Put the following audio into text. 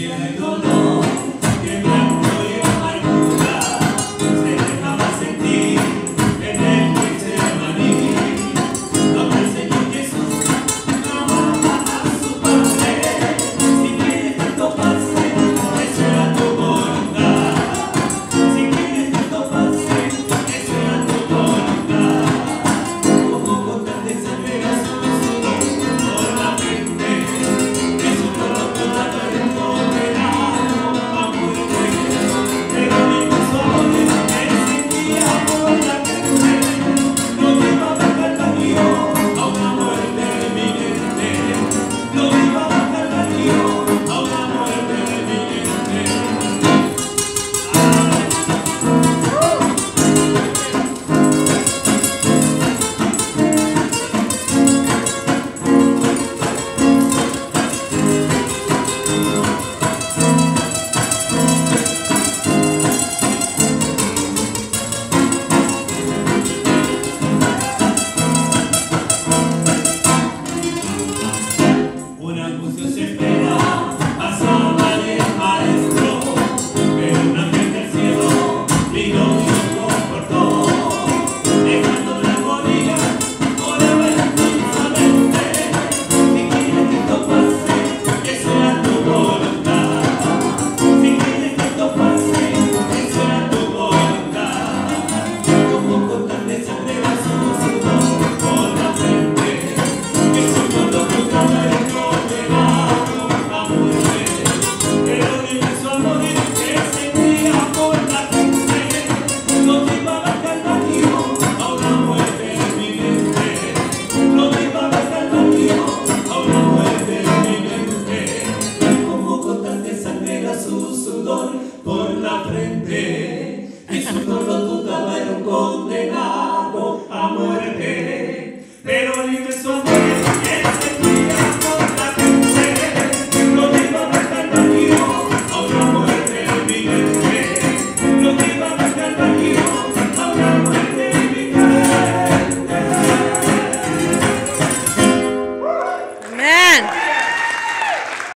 Diego